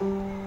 哦。